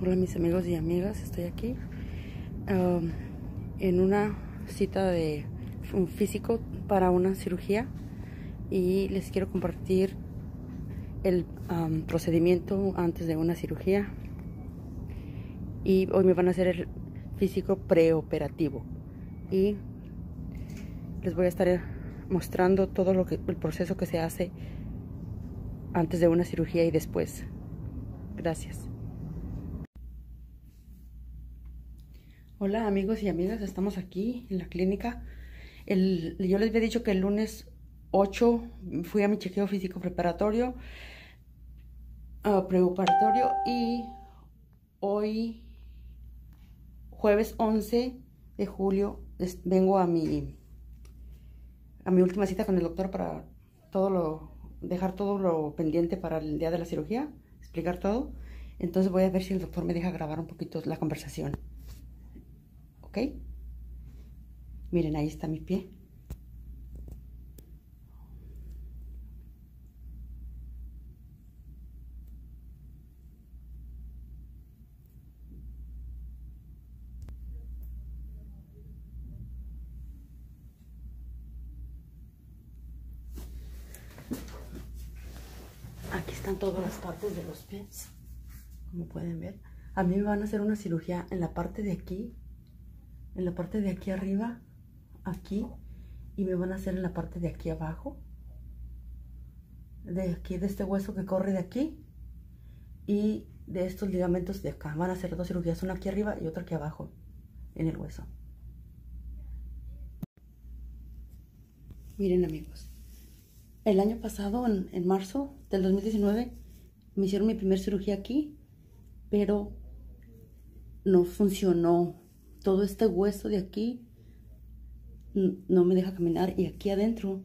Hola mis amigos y amigas, estoy aquí um, en una cita de un físico para una cirugía y les quiero compartir el um, procedimiento antes de una cirugía y hoy me van a hacer el físico preoperativo y les voy a estar mostrando todo lo que el proceso que se hace antes de una cirugía y después. Gracias. Hola amigos y amigas, estamos aquí en la clínica. El, yo les había dicho que el lunes 8 fui a mi chequeo físico preparatorio, uh, preoperatorio y hoy jueves 11 de julio vengo a mi a mi última cita con el doctor para todo lo dejar todo lo pendiente para el día de la cirugía, explicar todo. Entonces voy a ver si el doctor me deja grabar un poquito la conversación. ¿Ok? Miren, ahí está mi pie. Aquí están todas las partes de los pies, como pueden ver. A mí me van a hacer una cirugía en la parte de aquí en la parte de aquí arriba, aquí, y me van a hacer en la parte de aquí abajo, de aquí, de este hueso que corre de aquí, y de estos ligamentos de acá. Van a hacer dos cirugías, una aquí arriba y otra aquí abajo, en el hueso. Miren amigos, el año pasado, en, en marzo del 2019, me hicieron mi primera cirugía aquí, pero no funcionó todo este hueso de aquí no me deja caminar y aquí adentro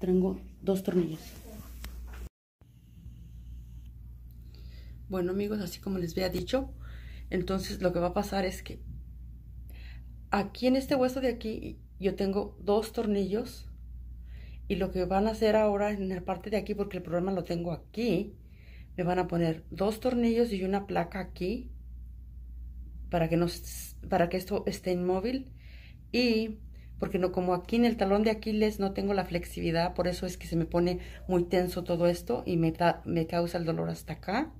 tengo dos tornillos. Bueno amigos, así como les había dicho, entonces lo que va a pasar es que aquí en este hueso de aquí yo tengo dos tornillos y lo que van a hacer ahora en la parte de aquí, porque el problema lo tengo aquí, me van a poner dos tornillos y una placa aquí para que, nos, para que esto esté inmóvil y porque no como aquí en el talón de Aquiles no tengo la flexibilidad, por eso es que se me pone muy tenso todo esto y me, me causa el dolor hasta acá.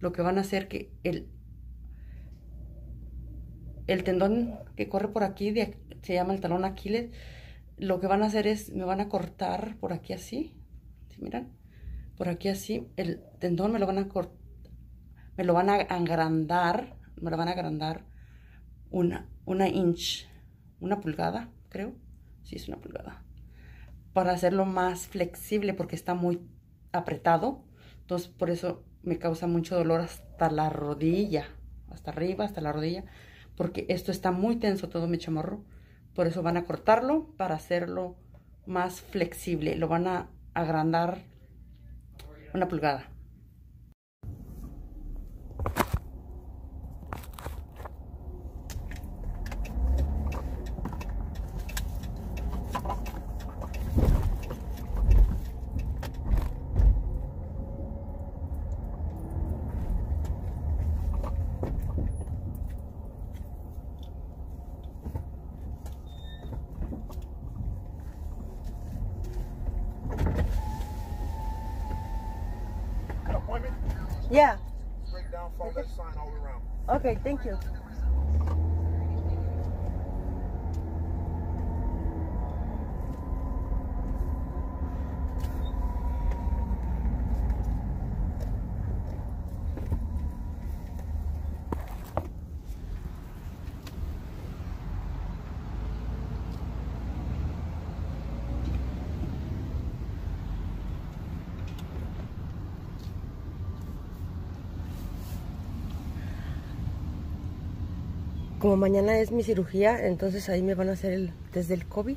Lo que van a hacer que el, el tendón que corre por aquí, se llama el talón Aquiles, lo que van a hacer es, me van a cortar por aquí así, ¿sí miran? Por aquí así, el tendón me lo van a cortar, me lo van a agrandar me la van a agrandar una, una inch, una pulgada, creo. Sí, es una pulgada. Para hacerlo más flexible porque está muy apretado. Entonces, por eso me causa mucho dolor hasta la rodilla. Hasta arriba, hasta la rodilla. Porque esto está muy tenso todo mi chamorro. Por eso van a cortarlo para hacerlo más flexible. Lo van a agrandar una pulgada. Thank you. Como mañana es mi cirugía, entonces ahí me van a hacer el desde el COVID.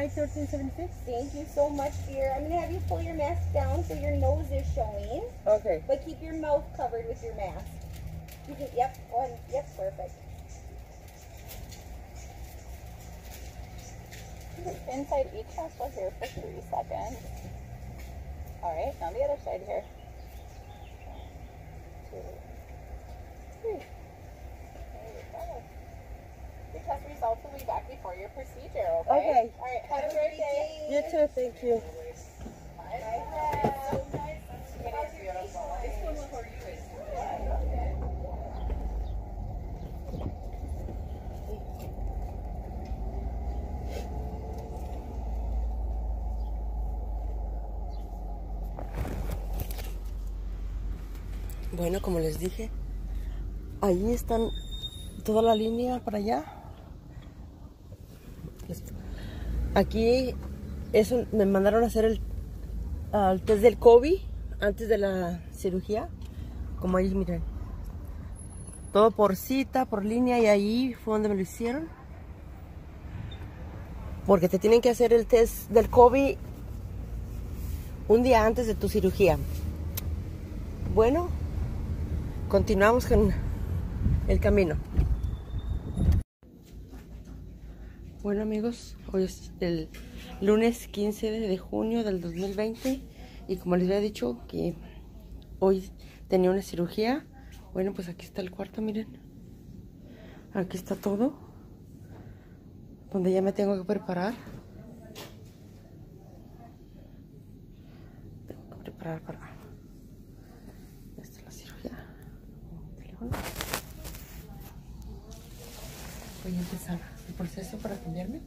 Quesada, night 1376. Thank you so much, dear. I'm gonna have you pull your mask down so your nose is showing, Okay. but keep your mouth covered with your mask. You can, yep, one, yep, perfect. Inside each nostril here for three seconds. All right, now the other side here. One, two, three. Test results will be back before your procedure, okay? Okay. All right, have a great day. You too, thank you. Bueno, como les dije, ahí están toda la línea para allá. Aquí me mandaron a hacer el, al test del COVID antes de la cirugía. Como ahí, miren. Todo por cita, por línea y ahí fue donde me lo hicieron. Porque te tienen que hacer el test del COVID un día antes de tu cirugía. Bueno, continuamos con el camino. Bueno amigos, hoy es el lunes 15 de junio del 2020 y como les había dicho que hoy tenía una cirugía, bueno pues aquí está el cuarto, miren. Aquí está todo, donde ya me tengo que preparar. Tengo que preparar para esta es la cirugía. Voy a empezar el proceso para cambiarme.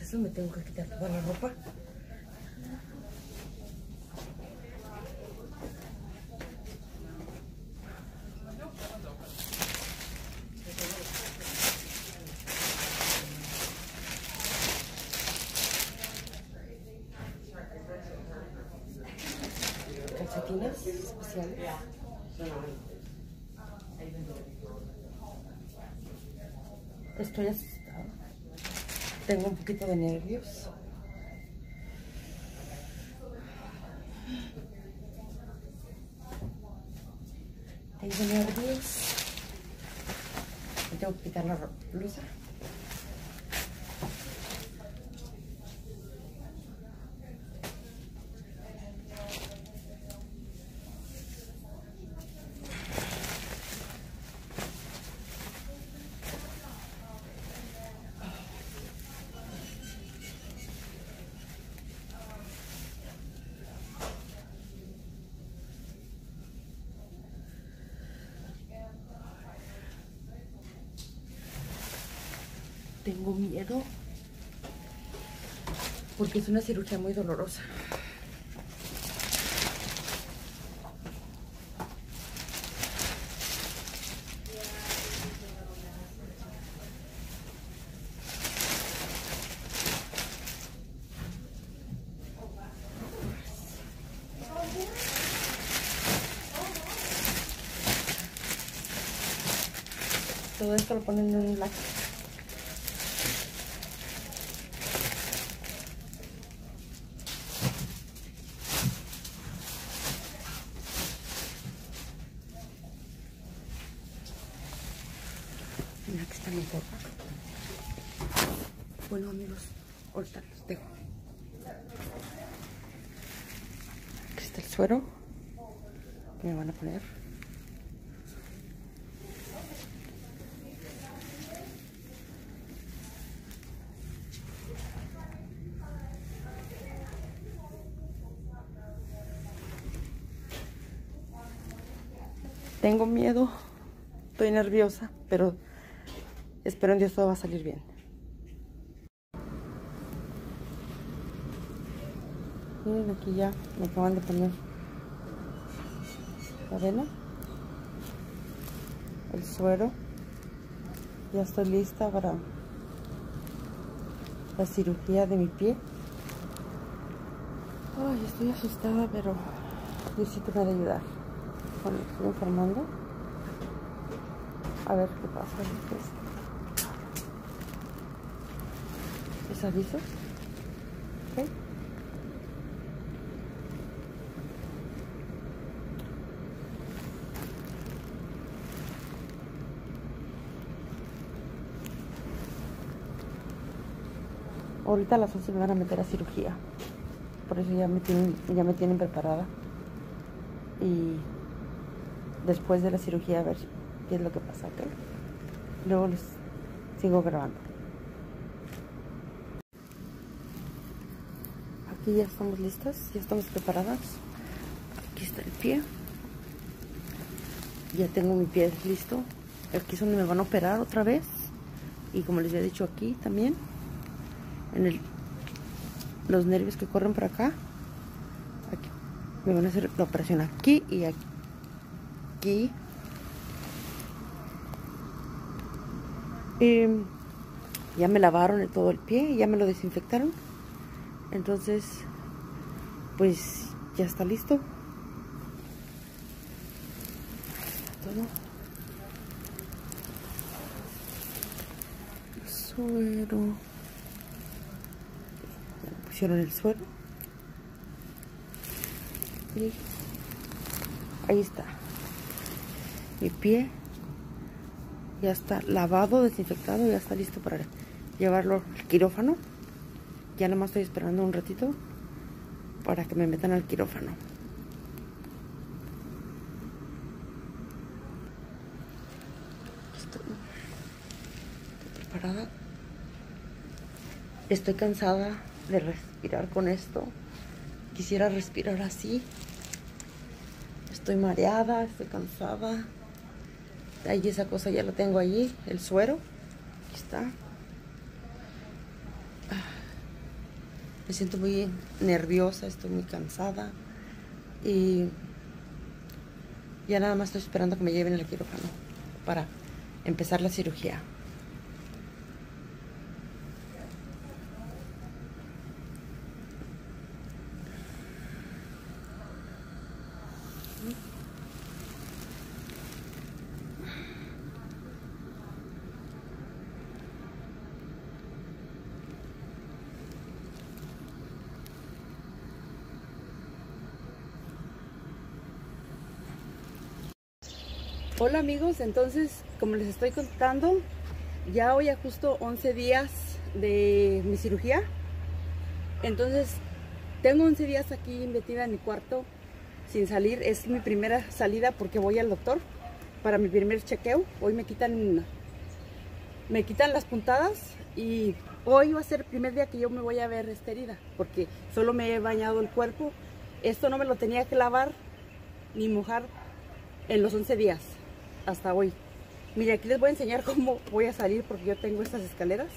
Eso me tengo que quitar toda la ropa. Especiales. Estoy asustada. Tengo un poquito de nervios. Tengo nervios. Me tengo que quitar la ro- blusa. Miedo porque es una cirugía muy dolorosa. Todo esto lo ponen en un lápiz. Mira que está mi ropa. Bueno amigos, ahorita los dejo. Aquí está el suero que me van a poner. Tengo miedo, estoy nerviosa, pero espero en Dios todo va a salir bien. Miren aquí ya me acaban de poner la vena, el suero. Ya estoy lista para la cirugía de mi pie. Ay, estoy asustada, pero Diosito me ayudar. Estoy enfermando. A ver qué pasa. ¿Les aviso? ¿Ok? Ahorita a las 11 me van a meter a cirugía. Por eso ya me tienen, ya me tienen preparada. Y después de la cirugía a ver qué es lo que pasa, ¿ok? Luego les sigo grabando. Aquí ya estamos listas, ya estamos preparadas. Aquí está el pie. Ya tengo mi pie listo. Aquí es donde me van a operar otra vez. Y como les había dicho aquí también en el, los nervios que corren por acá. Aquí. Me van a hacer la operación aquí y aquí. Y ya me lavaron todo el pie, ya me lo desinfectaron. Entonces, pues ya está listo. Está todo. Suero pusieron el suelo. Y ahí está. Mi pie ya está lavado, desinfectado, ya está listo para llevarlo al quirófano. Ya nada más estoy esperando un ratito para que me metan al quirófano. Estoy, estoy preparada. Estoy cansada de respirar con esto. Quisiera respirar así. Estoy mareada, estoy cansada. Ahí esa cosa ya la tengo allí, el suero. Aquí está. Ah, me siento muy nerviosa, estoy muy cansada. Y ya nada más estoy esperando que me lleven al quirófano para empezar la cirugía. Hola amigos, entonces como les estoy contando, ya hoy a justo 11 días de mi cirugía. Entonces tengo 11 días aquí metida en mi cuarto sin salir. Es mi primera salida porque voy al doctor para mi primer chequeo. Hoy me quitan, me quitan las puntadas y hoy va a ser el primer día que yo me voy a ver esta herida porque solo me he bañado el cuerpo. Esto no me lo tenía que lavar ni mojar en los 11 días hasta hoy. Mire, aquí les voy a enseñar cómo voy a salir porque yo tengo estas escaleras.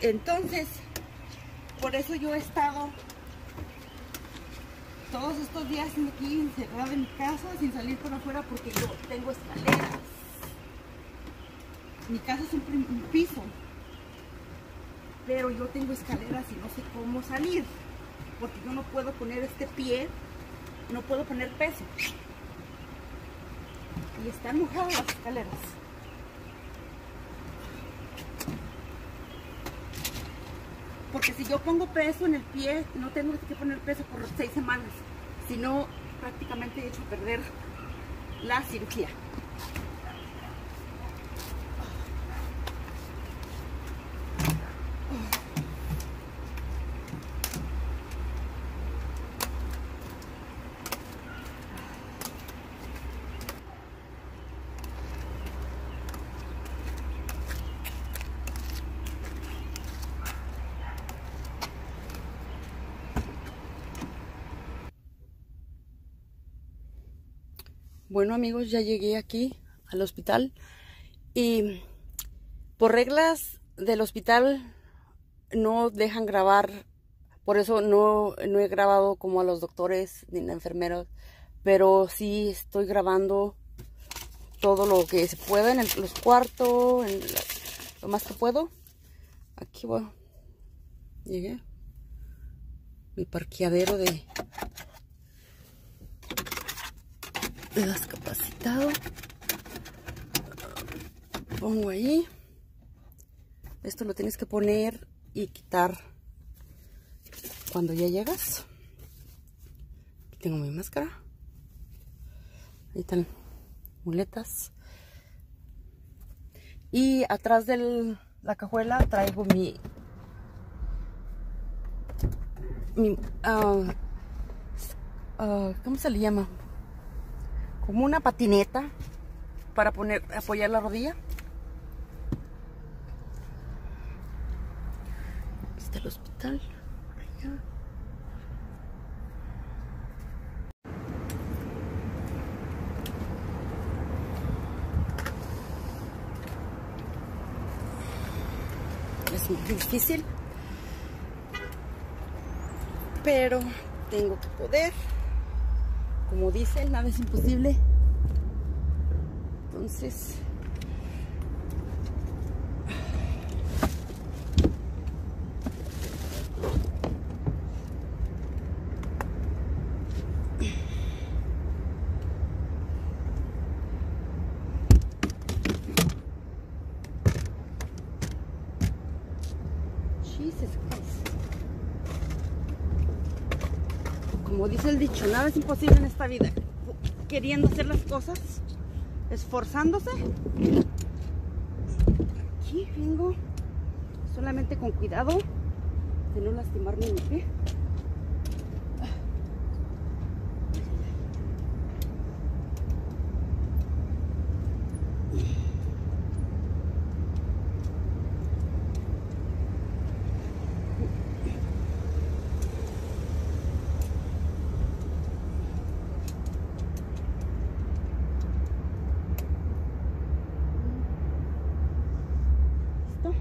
Entonces, por eso yo he estado todos estos días aquí encerrada en mi casa sin salir por afuera porque yo tengo escaleras. Mi casa es un piso, pero yo tengo escaleras y no sé cómo salir porque yo no puedo poner este pie, no puedo poner peso. Y están mojadas las escaleras. Porque si yo pongo peso en el pie, no tengo que poner peso por seis semanas. Si no, prácticamente he hecho perder la cirugía. Bueno amigos, ya llegué aquí al hospital y por reglas del hospital no dejan grabar, por eso no, no he grabado como a los doctores ni a enfermeros, pero sí estoy grabando todo lo que se pueda en los cuartos, lo más que puedo. Aquí voy, Llegué. Mi parqueadero de, de discapacitado. Pongo ahí. Esto lo tienes que poner y quitar cuando ya llegas. Aquí tengo mi máscara. Ahí están muletas. Y atrás de la cajuela traigo mi mi, ah, ah, ¿cómo se le llama? Como una patineta para poner, apoyar la rodilla. Está el hospital. allá. Es muy difícil pero tengo que poder. Como dicen, nada es imposible. Entonces, Jesus Christ. Como el dicho, nada es imposible en esta vida. Queriendo hacer las cosas, esforzándose. Aquí vengo solamente con cuidado de no lastimarme mi pie. ¿Listo?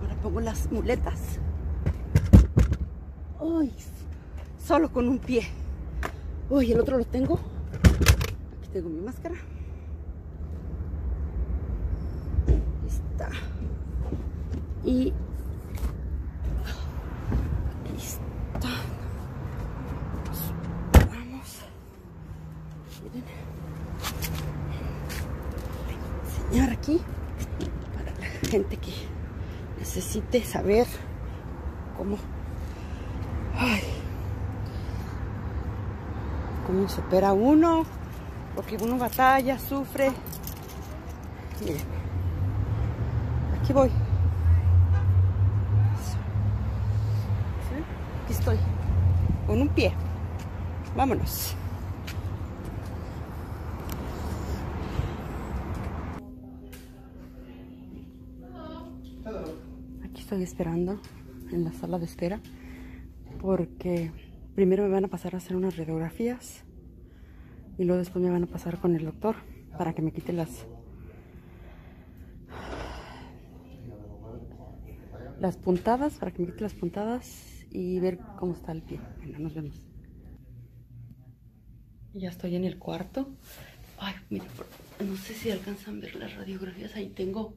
Ahora pongo las muletas. Uy, solo con un pie. Uy, el otro lo tengo. Aquí tengo mi máscara. Ahí está. Y ahí está. Vamos. Miren. enseñar aquí para la gente que necesite saber cómo ay, opera uno porque uno batalla, sufre. Miren aquí voy. ¿Sí? aquí estoy. Con un pie. Vámonos. Aquí estoy esperando en la sala de espera porque primero me van a pasar a hacer unas radiografías y luego después me van a pasar con el doctor para que me quite las las puntadas, para que me quite las puntadas y ver cómo está el pie. Bueno, nos vemos. Ya estoy en el cuarto. Ay, mira, no sé si alcanzan a ver las radiografías. Ahí tengo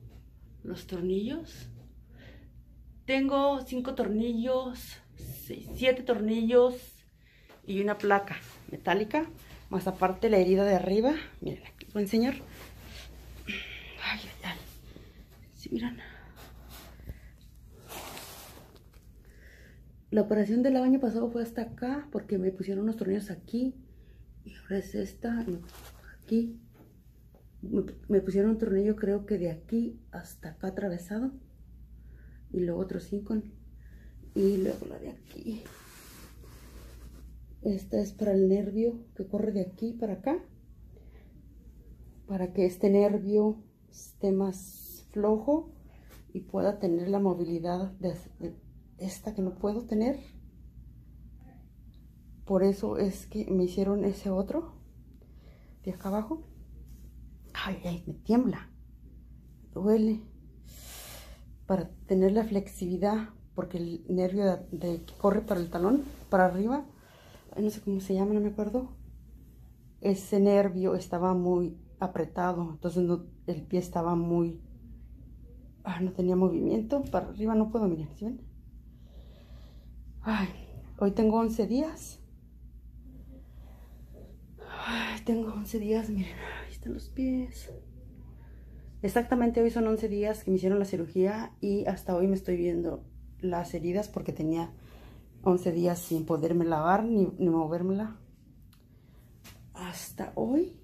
los tornillos. Tengo cinco tornillos, siete tornillos y una placa metálica. Más aparte la herida de arriba. Miren, aquí les voy a enseñar. Ay, ay, ay. Sí, miran. La operación del año pasado fue hasta acá porque me pusieron unos tornillos aquí. Y ahora es esta. Aquí. Me, pusieron un tornillo creo que de aquí hasta acá atravesado. Y luego otros cinco. Y luego la de aquí. Esta es para el nervio que corre de aquí para acá. Para que este nervio esté más flojo y pueda tener la movilidad de, esta que no puedo tener. Por eso es que me hicieron ese otro de acá abajo. Ay, ay, me tiembla. Me duele. Para tener la flexibilidad, porque el nervio de, que corre para el talón, para arriba, no sé cómo se llama, no me acuerdo. Ese nervio estaba muy apretado, entonces el pie estaba muy Ah, no tenía movimiento. Para arriba no puedo, miren, ¿sí ven? Ay, hoy tengo 11 días. Ay, tengo 11 días, miren, ahí están los pies. Exactamente hoy son 11 días que me hicieron la cirugía y hasta hoy me estoy viendo las heridas porque tenía 11 días sin poderme lavar ni, ni movérmela. Hasta hoy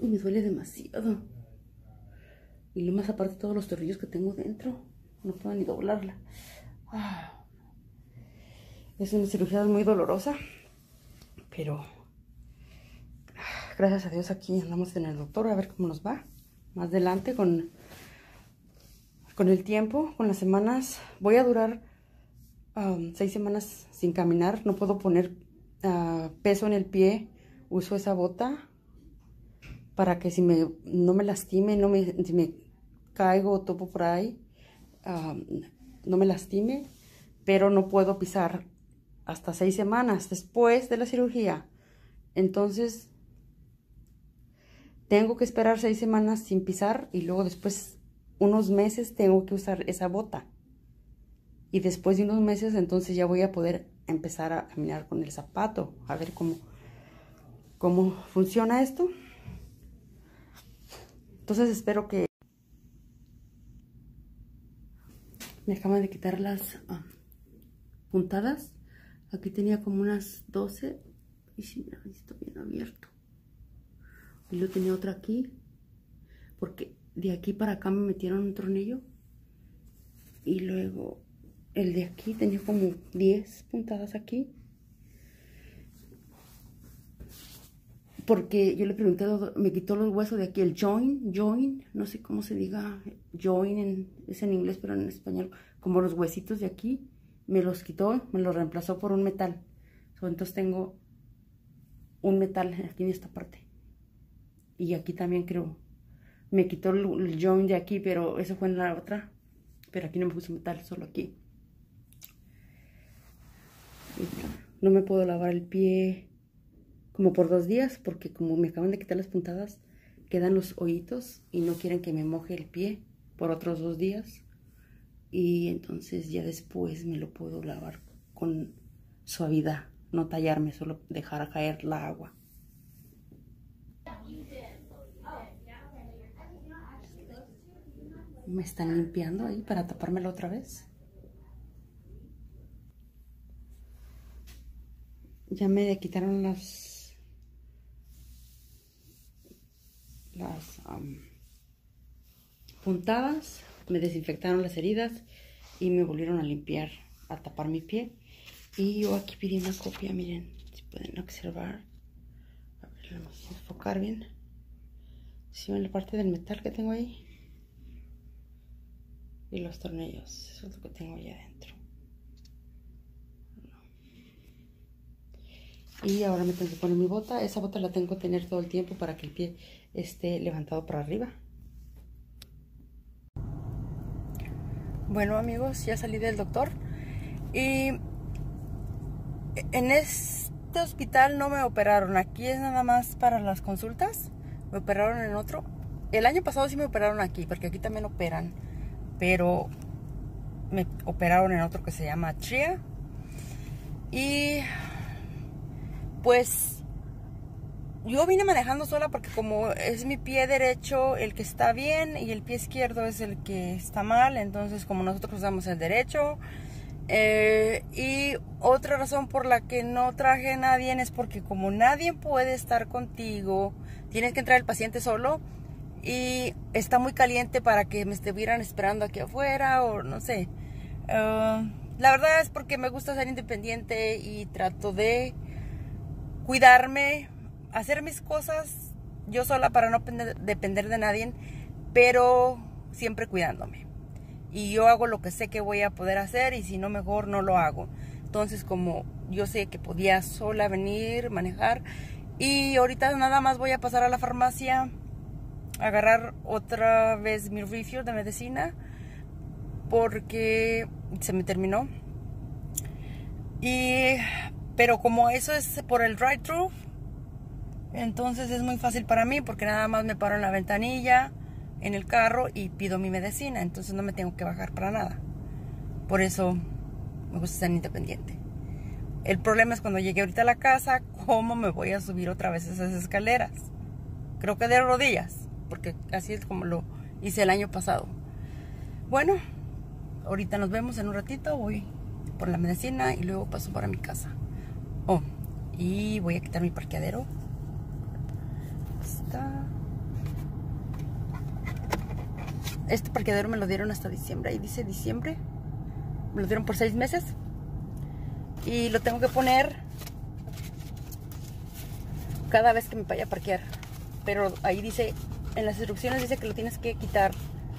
me duele demasiado. Y lo más aparte todos los tornillos que tengo dentro. No puedo ni doblarla. Ah. Es una cirugía muy dolorosa. Pero ah, gracias a Dios aquí andamos en el doctor a ver cómo nos va. Más adelante con, con el tiempo, con las semanas. Voy a durar seis semanas sin caminar. No puedo poner uh, peso en el pie. Uso esa bota para que si me, no me lastime, no me, si me caigo o topo por ahí, no me lastime, pero no puedo pisar hasta seis semanas después de la cirugía. Entonces, tengo que esperar seis semanas sin pisar y luego después unos meses tengo que usar esa bota. Y después de unos meses entonces ya voy a poder empezar a caminar con el zapato, a ver cómo, cómo funciona esto. Entonces espero que me acaban de quitar las ah, puntadas. Aquí tenía como unas 12 y si mira, está bien abierto. Y luego tenía otra aquí porque de aquí para acá me metieron un tornillo y luego el de aquí tenía como 10 puntadas aquí porque yo le pregunté, me quitó los huesos de aquí, el join, join, no sé cómo se diga, join, en, es en inglés, pero en español, como los huesitos de aquí, me los quitó, me los reemplazó por un metal. entonces tengo un metal aquí en esta parte. Y aquí también creo, me quitó el, el join de aquí, pero eso fue en la otra. Pero aquí no me puso metal, solo aquí. No me puedo lavar el pie como por dos días, porque como me acaban de quitar las puntadas, quedan los hoyitos y no quieren que me moje el pie por otros dos días. Y entonces ya después me lo puedo lavar con suavidad, no tallarme, solo dejar caer la agua. Me están limpiando ahí para tapármelo otra vez. Ya me quitaron las las puntadas, me desinfectaron las heridas y me volvieron a limpiar, a tapar mi pie. Y yo aquí pedí una copia, miren, si pueden observar. A ver, vamos a enfocar bien. Si ven la parte del metal que tengo ahí. Y los tornillos, eso es lo que tengo ahí adentro. Y ahora me tengo que poner mi bota. Esa bota la tengo que tener todo el tiempo para que el pie esté levantado para arriba. Bueno amigos, ya salí del doctor. Y en este hospital no me operaron. Aquí es nada más para las consultas. Me operaron en otro. El año pasado sí me operaron aquí, porque aquí también operan. Pero me operaron en otro que se llama Chia. Y pues yo vine manejando sola porque como es mi pie derecho el que está bien y el pie izquierdo es el que está mal, entonces como nosotros usamos el derecho. Eh, y otra razón por la que no traje a nadie es porque como nadie puede estar contigo, tienes que entrar el paciente solo y está muy caliente para que me estuvieran esperando aquí afuera o no sé. Eh, la verdad es porque me gusta ser independiente y trato de cuidarme, hacer mis cosas yo sola para no depender de nadie, pero siempre cuidándome. Y yo hago lo que sé que voy a poder hacer y si no mejor no lo hago. Entonces como yo sé que podía sola venir, manejar y ahorita nada más voy a pasar a la farmacia a agarrar otra vez mi refill de medicina porque se me terminó. Y pero como eso es por el drive-thru, entonces es muy fácil para mí porque nada más me paro en la ventanilla, en el carro y pido mi medicina, entonces no me tengo que bajar para nada. Por eso me gusta ser independiente. El problema es cuando llegué ahorita a la casa, ¿cómo me voy a subir otra vez esas escaleras? Creo que de rodillas, porque así es como lo hice el año pasado. Bueno, ahorita nos vemos en un ratito, voy por la medicina y luego paso para mi casa. Y voy a quitar mi parqueadero. Este parqueadero me lo dieron hasta diciembre. Ahí dice diciembre. Me lo dieron por seis meses. Y lo tengo que poner cada vez que me vaya a parquear. Pero ahí dice, en las instrucciones dice que lo tienes que quitar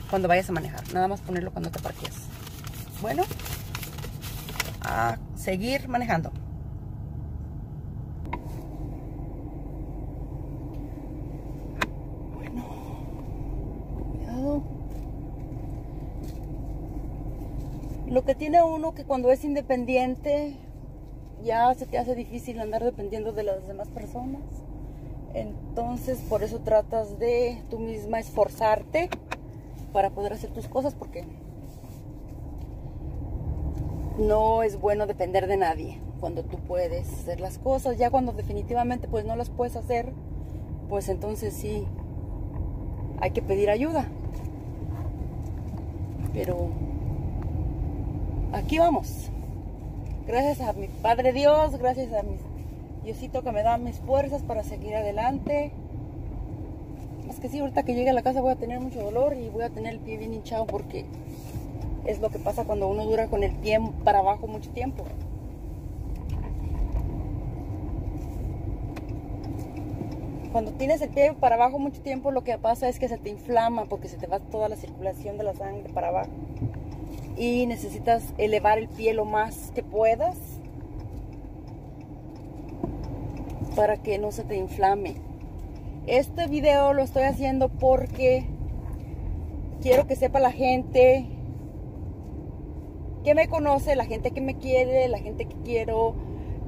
cuando vayas a manejar. Nada más ponerlo cuando te parqueas. Bueno, a seguir manejando. Bueno, cuidado. Lo que tiene uno que cuando es independiente ya se te hace difícil andar dependiendo de las demás personas. Entonces por eso tratas de tú misma esforzarte para poder hacer tus cosas porque no es bueno depender de nadie cuando tú puedes hacer las cosas. Ya cuando definitivamente pues no las puedes hacer, pues entonces sí hay que pedir ayuda. Pero aquí vamos. Gracias a mi Padre Dios, gracias a mi Diosito que me da mis fuerzas para seguir adelante. Es que sí, ahorita que llegue a la casa voy a tener mucho dolor y voy a tener el pie bien hinchado porque es lo que pasa cuando uno dura con el pie para abajo mucho tiempo. Cuando tienes el pie para abajo mucho tiempo, lo que pasa es que se te inflama porque se te va toda la circulación de la sangre para abajo. Y necesitas elevar el pie lo más que puedas para que no se te inflame. Este video lo estoy haciendo porque quiero que sepa la gente que me conoce, la gente que me quiere, la gente que quiero,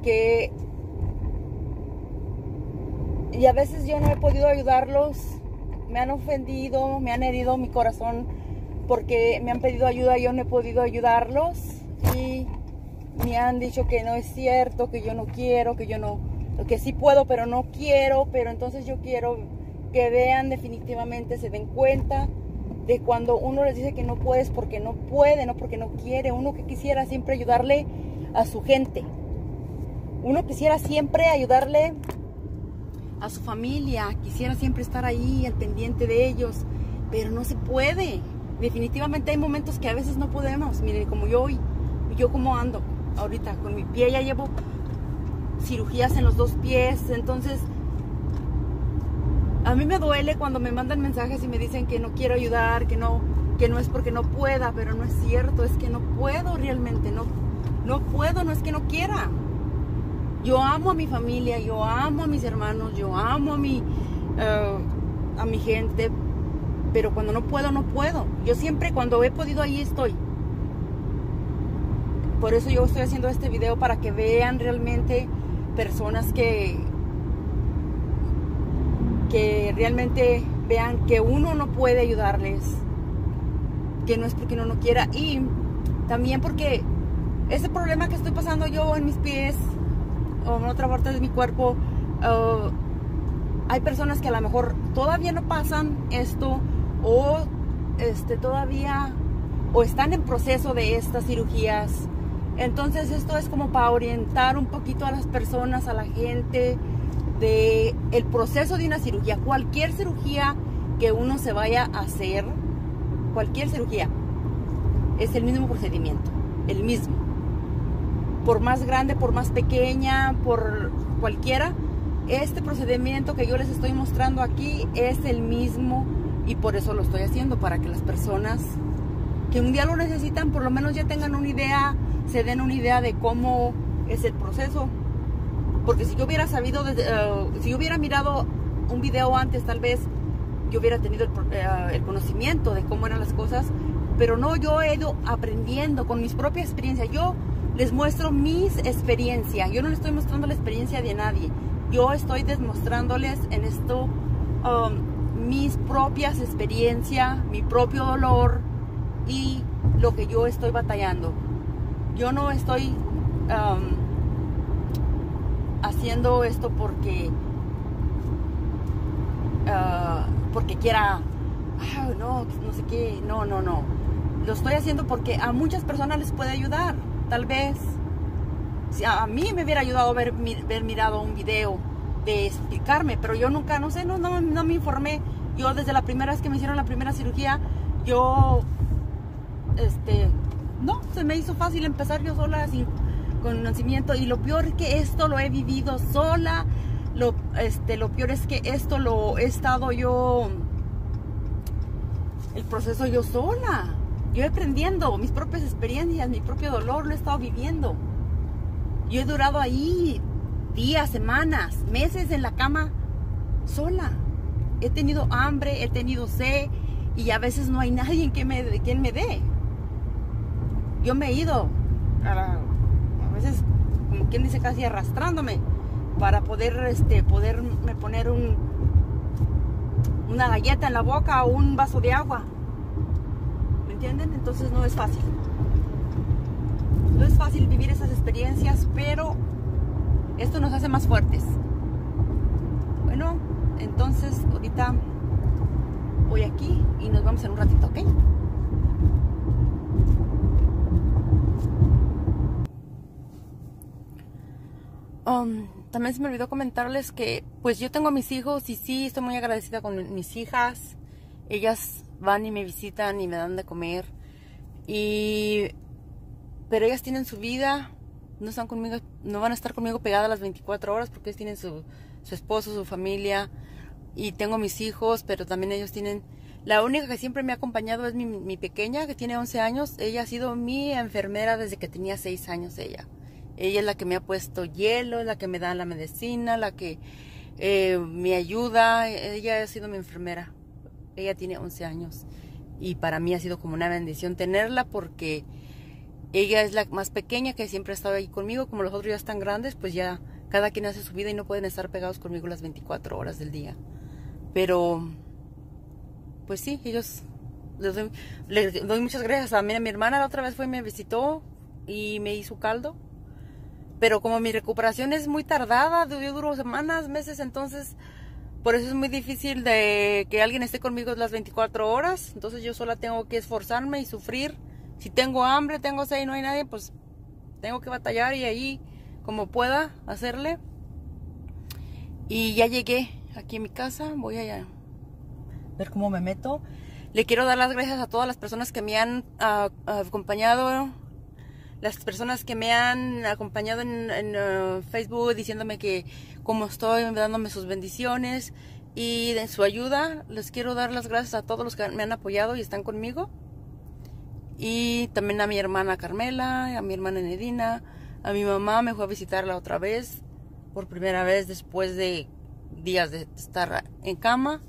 que... Y a veces yo no he podido ayudarlos, me han ofendido, me han herido mi corazón porque me han pedido ayuda y yo no he podido ayudarlos y me han dicho que no es cierto, que yo no quiero, que yo no, que sí puedo pero no quiero, pero entonces yo quiero que vean definitivamente, se den cuenta de cuando uno les dice que no puedes porque no puede, no porque no quiere, uno que quisiera siempre ayudarle a su gente, uno quisiera siempre ayudarle a su familia, quisiera siempre estar ahí al pendiente de ellos, pero no se puede. Definitivamente hay momentos que a veces no podemos. Miren, como yo hoy, yo como ando ahorita con mi pie, ya llevo cirugías en los dos pies, entonces a mí me duele cuando me mandan mensajes y me dicen que no quiero ayudar, que no, que no es porque no pueda, pero no es cierto, es que no puedo realmente, no, no puedo, no es que no quiera. Yo amo a mi familia, yo amo a mis hermanos, yo amo a mi, eh, a mi gente, pero cuando no puedo, no puedo. Yo siempre, cuando he podido, ahí estoy. Por eso yo estoy haciendo este video para que vean realmente personas que, que realmente vean que uno no puede ayudarles, que no es porque uno no quiera y también porque ese problema que estoy pasando yo en mis pies o en otra parte de mi cuerpo, uh, hay personas que a lo mejor todavía no pasan esto o este, todavía o están en proceso de estas cirugías. Entonces esto es como para orientar un poquito a las personas, a la gente, de el proceso de una cirugía, cualquier cirugía que uno se vaya a hacer, cualquier cirugía, es el mismo procedimiento, el mismo. Por más grande, por más pequeña, por cualquiera, este procedimiento que yo les estoy mostrando aquí es el mismo y por eso lo estoy haciendo, para que las personas que un día lo necesitan, por lo menos ya tengan una idea, se den una idea de cómo es el proceso porque si yo hubiera sabido, uh, si yo hubiera mirado un video antes, tal vez yo hubiera tenido el, uh, el, conocimiento de cómo eran las cosas. Pero no, yo he ido aprendiendo con mis propias experiencias. Yo les muestro mis experiencias. Yo no les estoy mostrando la experiencia de nadie. Yo estoy demostrándoles en esto um, mis propias experiencias, mi propio dolor y lo que yo estoy batallando. Yo no estoy um, haciendo esto porque uh, porque quiera ah, no no sé qué no no no. Lo estoy haciendo porque a muchas personas les puede ayudar tal vez. Si a mí me hubiera ayudado haber, haber mirado un video de explicarme pero yo nunca no sé no, no, no me informé yo desde la primera vez que me hicieron la primera cirugía yo este no se me hizo fácil empezar yo sola sin conocimiento y lo peor que esto lo he vivido sola lo, este, lo peor es que esto lo he estado yo el proceso yo sola. Yo aprendiendo mis propias experiencias mi propio dolor lo he estado viviendo. Yo he durado ahí días, semanas, meses en la cama sola he tenido hambre, he tenido sed y a veces no hay nadie que me, quien me dé yo me he ido a veces, como quien dice, casi arrastrándome para poder, este, poderme poner un, una galleta en la boca o un vaso de agua. ¿Me entienden? Entonces no es fácil. No es fácil vivir esas experiencias, pero esto nos hace más fuertes. Bueno, entonces ahorita voy aquí y nos vamos en un ratito, ¿ok? Um, también se me olvidó comentarles que pues yo tengo a mis hijos y sí, estoy muy agradecida con mis hijas. Ellas van y me visitan y me dan de comer. Y pero ellas tienen su vida, no están conmigo, no van a estar conmigo pegadas las 24 horas porque ellos tienen su, su esposo, su familia y tengo mis hijos, pero también ellos tienen la única que siempre me ha acompañado es mi, pequeña que tiene 11 años. Ella ha sido mi enfermera desde que tenía 6 años ella. Ella es la que me ha puesto hielo, la que me da la medicina, la que eh, me ayuda. Ella ha sido mi enfermera. Ella tiene 11 años. Y para mí ha sido como una bendición tenerla porque ella es la más pequeña que siempre ha estado ahí conmigo. Como los otros ya están grandes, pues ya cada quien hace su vida y no pueden estar pegados conmigo las 24 horas del día. Pero, pues sí, ellos les doy, muchas gracias. A mí, a mi hermana la otra vez fue y me visitó y me hizo caldo pero como mi recuperación es muy tardada, yo duro semanas, meses, entonces por eso es muy difícil de que alguien esté conmigo las 24 horas, entonces yo sola tengo que esforzarme y sufrir. Si tengo hambre, tengo sed y no hay nadie, pues tengo que batallar y ahí como pueda hacerle. Y ya llegué aquí a mi casa, voy a ver cómo me meto. Le quiero dar las gracias a todas las personas que me han uh, acompañado las personas que me han acompañado en, uh, Facebook diciéndome que como estoy, dándome sus bendiciones y de su ayuda. Les quiero dar las gracias a todos los que me han apoyado y están conmigo. Y también a mi hermana Carmela, a mi hermana Nedina, a mi mamá me fue a visitarla otra vez, por primera vez después de días de estar en cama.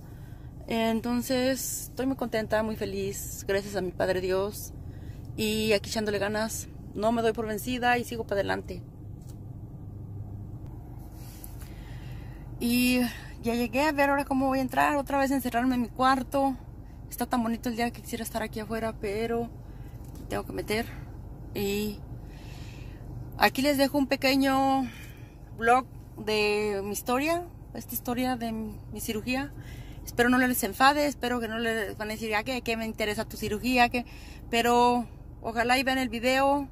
Entonces estoy muy contenta, muy feliz, gracias a mi Padre Dios y aquí echándole ganas no me doy por vencida y sigo para adelante. Y ya llegué a ver ahora cómo voy a entrar, otra vez encerrarme en mi cuarto. Está tan bonito el día que quisiera estar aquí afuera, pero tengo que meter. Y aquí les dejo un pequeño blog de mi historia, esta historia de mi cirugía. Espero no les enfade, espero que no les van a decir, ah, que, que me interesa tu cirugía, que... pero ojalá y vean el video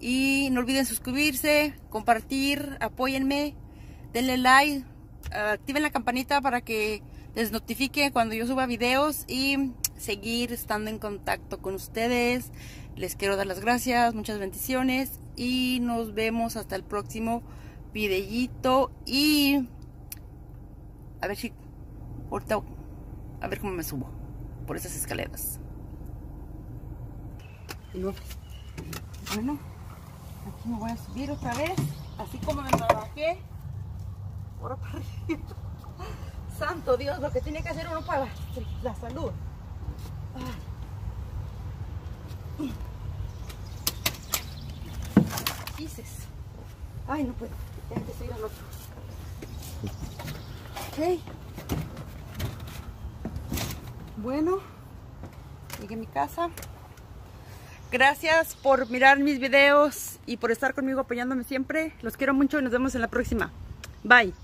y no olviden suscribirse, compartir, apóyenme, denle like, activen la campanita para que les notifique cuando yo suba videos y seguir estando en contacto con ustedes. Les quiero dar las gracias, muchas bendiciones y nos vemos hasta el próximo videíto y a ver si ahorita a ver cómo me subo por esas escaleras. Y luego, bueno. Aquí me voy a subir otra vez, así como me trabajé. Ahora para. Santo Dios, lo que tiene que hacer uno para la, salud. Dices. Ay, no puedo. Tengo que otro. Ok. Bueno, llegué a mi casa. Gracias por mirar mis videos y por estar conmigo apoyándome siempre. Los quiero mucho y nos vemos en la próxima. Bye.